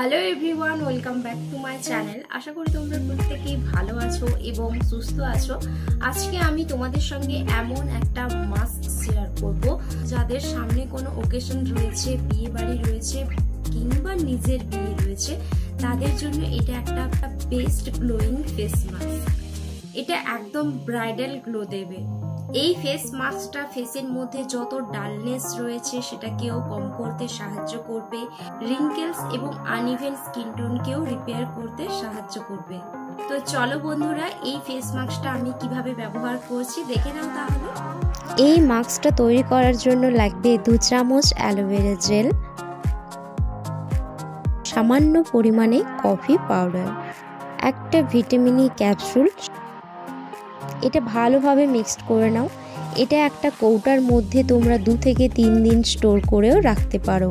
Hello everyone welcome back to my channel আশা করি তোমরা প্রত্যেকেই ভালো আছো এবং সুস্থ আছো। আজকে আমি তোমাদের সঙ্গে এমন একটা মাস্ক শেয়ার করব, যাদের সামনে কোনো ওকেশন রয়েছে বিয়ে বাড়ি রয়েছে, কিংবা নিজের বিয়ে রয়েছে, তাদের জন্য এটা একটা বেস্ট গ্লোয়িং ফেস মাস্ক এটা একদম ব্রাইডাল গ্লো দেবে। এই ফেস মাস্কটা ফেসের মধ্যে যত ডালনেস রয়েছে, সেটাকেও কম করতে সাহায্য করবে। রিঙ্কেলস এবং আনইভেন স্কিন টোনকেও রিপেয়ার করতে সাহায্য করবে। তো চলো বন্ধুরা, এই ফেস মাস্কটা আমি কীভাবে ব্যবহার করছি দেখে নাও তাহলে। এই মাস্কটা তৈরি করার জন্য লাগবে দু চামচ অ্যালোভেরা জেল, সামান্য পরিমাণে কফি পাউডার একটা ভিটামিনি ক্যাপসুল এটা ভালোভাবে মিক্সড করে নাও। এটা একটা কৌটার মধ্যে তোমরা দু থেকে তিন দিন স্টোর করেও রাখতে পারো।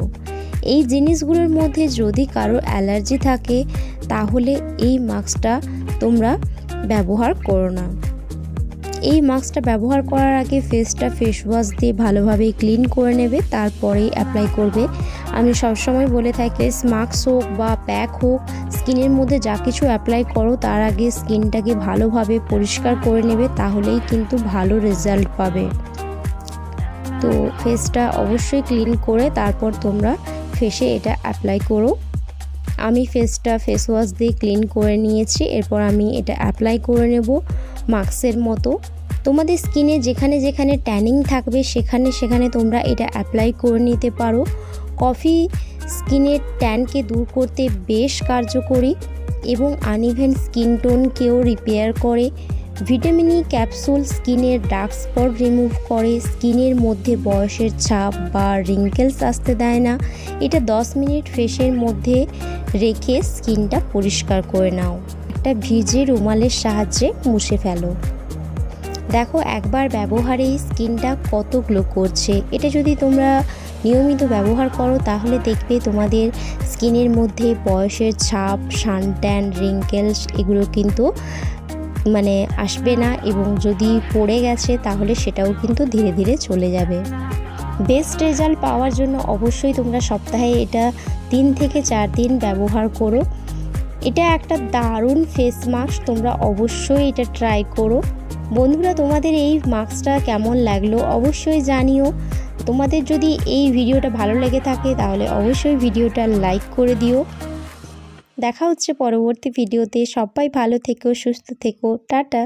এই জিনিসগুলোর মধ্যে যদি কারও অ্যালার্জি থাকে, তাহলে এই মাস্কটা তোমরা ব্যবহার করো না। এই মাস্কটা ব্যবহার করার আগে ফেসটা ফেস ওয়াশ দিয়ে ভালোভাবে ক্লিন করে নেবে, তারপরেই অ্যাপ্লাই করবে। আমি সবসময় বলে থাকি মাস্ক হোক বা প্যাক হোক, স্কিনের মধ্যে যা কিছু অ্যাপ্লাই করো, তার আগে স্কিনটাকে ভালোভাবে পরিষ্কার করে নেবে, তাহলেই কিন্তু ভালো রেজাল্ট পাবে। তো ফেসটা অবশ্যই ক্লিন করে তারপর তোমরা ফেসে এটা অ্যাপ্লাই করো। আমি ফেসটা ফেস ওয়াশ দিয়ে ক্লিন করে নিয়েছি, এরপর আমি এটা অ্যাপ্লাই করে নেব। মাস্কের মতো। তোমাদের স্কিনে যেখানে যেখানে ট্যানিং থাকবে, সেখানে সেখানে তোমরা এটা অ্যাপ্লাই করে নিতে পারো। কফি স্কিনের ট্যানকে দূর করতে বেশ কার্যকরী এবং আনইভেন স্কিন টোনকেও রিপেয়ার করে। ভিটামিন ই ক্যাপসুল স্কিনের ডার্ক স্পট রিমুভ করে। স্কিনের মধ্যে বয়সের ছাপ বা রিঙ্কেলস আসতে দেয় না। এটা 10 মিনিট ফেসের মধ্যে রেখে স্কিনটা পরিষ্কার করে নাও। একটা ভিজে রুমালের সাহায্যে মুছে ফেলো। দেখো, একবার ব্যবহারেই স্কিনটা কত গ্লো করছে। এটা যদি তোমরা নিয়মিত ব্যবহার করো, তাহলে দেখবে তোমাদের স্কিনের মধ্যে বয়সের ছাপ সান ট্যান রিঙ্কেলস এগুলো কিন্তু মানে আসবে না এবং যদি পড়ে গেছে, তাহলে সেটাও কিন্তু ধীরে ধীরে চলে যাবে। বেস্ট রেজাল্ট পাওয়ার জন্য অবশ্যই তোমরা সপ্তাহে এটা তিন থেকে চার দিন ব্যবহার করো। এটা একটা দারুণ ফেস মাস্ক তোমরা অবশ্যই এটা ট্রাই করো। বন্ধুরা, তোমাদের এই মাস্কটা কেমন লাগল অবশ্যই জানিও। তোমাদের যদি এই ভিডিওটা ভালো লেগে থাকে, তাহলে অবশ্যই ভিডিওটা লাইক করে দিও। দেখা হচ্ছে পরবর্তী ভিডিওতে। সবাই ভালো থেকো, সুস্থ থেকো। টাটা।